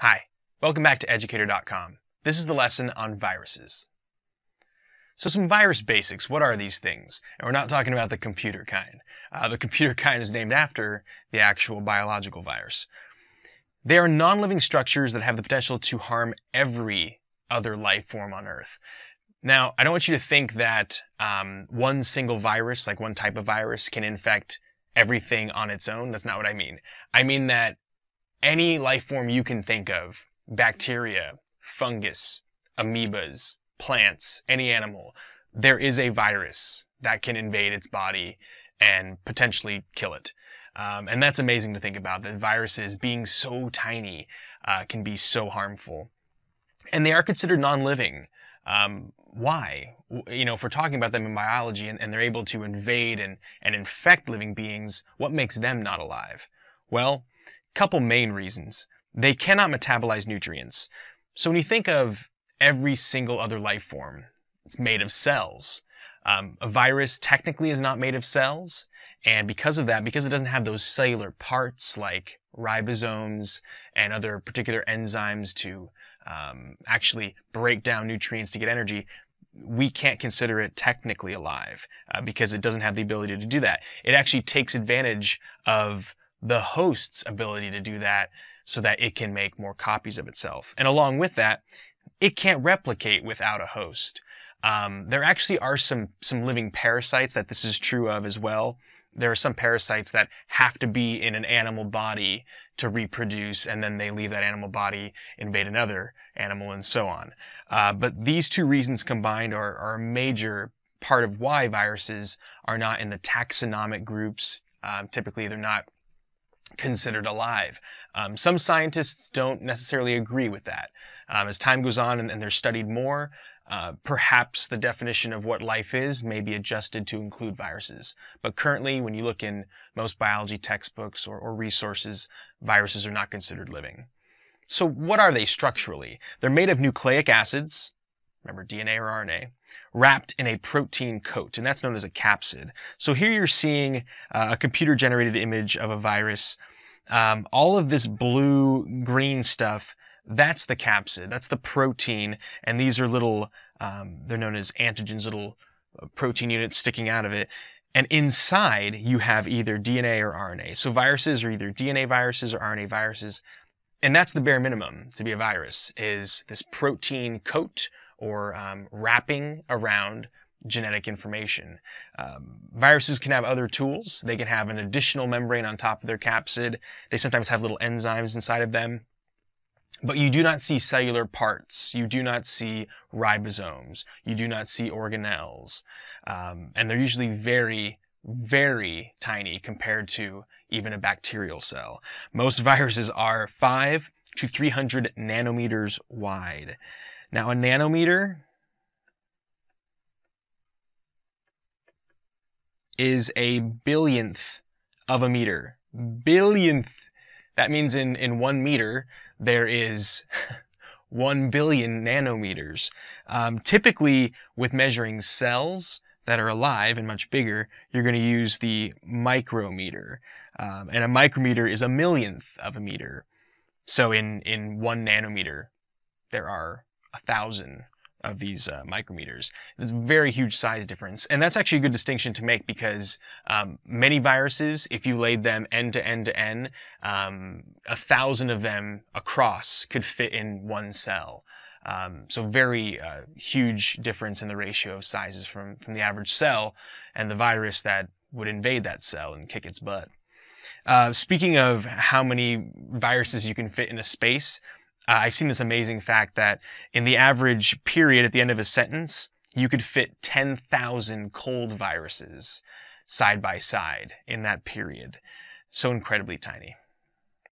Hi, welcome back to educator.com. This is the lesson on viruses. So some virus basics, what are these things? And we're not talking about the computer kind. Uh, the computer kind is named after the actual biological virus. They are non-living structures that have the potential to harm every other life form on Earth. Now, I don't want you to think that um, one single virus, like one type of virus, can infect everything on its own. That's not what I mean. I mean that any life form you can think of, bacteria, fungus, amoebas, plants, any animal, there is a virus that can invade its body and potentially kill it. Um, and that's amazing to think about, that viruses being so tiny uh, can be so harmful. And they are considered non-living. Um, why? You know, if we're talking about them in biology and, and they're able to invade and, and infect living beings, what makes them not alive? Well, couple main reasons. They cannot metabolize nutrients. So when you think of every single other life form, it's made of cells. Um, a virus technically is not made of cells, and because of that, because it doesn't have those cellular parts like ribosomes and other particular enzymes to um, actually break down nutrients to get energy, we can't consider it technically alive uh, because it doesn't have the ability to do that. It actually takes advantage of the host's ability to do that so that it can make more copies of itself. And along with that, it can't replicate without a host. Um, there actually are some, some living parasites that this is true of as well. There are some parasites that have to be in an animal body to reproduce, and then they leave that animal body, invade another animal, and so on. Uh, but these two reasons combined are, are a major part of why viruses are not in the taxonomic groups. Um, typically, they're not considered alive. Um, some scientists don't necessarily agree with that. Um, as time goes on and, and they're studied more, uh, perhaps the definition of what life is may be adjusted to include viruses. But currently, when you look in most biology textbooks or, or resources, viruses are not considered living. So what are they structurally? They're made of nucleic acids, remember DNA or RNA, wrapped in a protein coat, and that's known as a capsid. So here you're seeing uh, a computer-generated image of a virus. Um, all of this blue, green stuff, that's the capsid, that's the protein, and these are little, um, they're known as antigens, little uh, protein units sticking out of it. And inside, you have either DNA or RNA. So viruses are either DNA viruses or RNA viruses. And that's the bare minimum to be a virus, is this protein coat or um, wrapping around genetic information. Um, viruses can have other tools. They can have an additional membrane on top of their capsid. They sometimes have little enzymes inside of them. But you do not see cellular parts. You do not see ribosomes. You do not see organelles. Um, and they're usually very, very tiny compared to even a bacterial cell. Most viruses are 5 to 300 nanometers wide. Now, a nanometer is a billionth of a meter. Billionth. That means in, in one meter, there is 1 billion nanometers. Um, typically, with measuring cells that are alive and much bigger, you're going to use the micrometer. Um, and a micrometer is a millionth of a meter. So in, in one nanometer, there are a thousand of these uh, micrometers. It's a very huge size difference. And that's actually a good distinction to make because um, many viruses, if you laid them end to end to end, um, a thousand of them across could fit in one cell. Um, so very uh, huge difference in the ratio of sizes from, from the average cell and the virus that would invade that cell and kick its butt. Uh, speaking of how many viruses you can fit in a space, uh, I've seen this amazing fact that in the average period at the end of a sentence, you could fit 10,000 cold viruses side by side in that period. So incredibly tiny.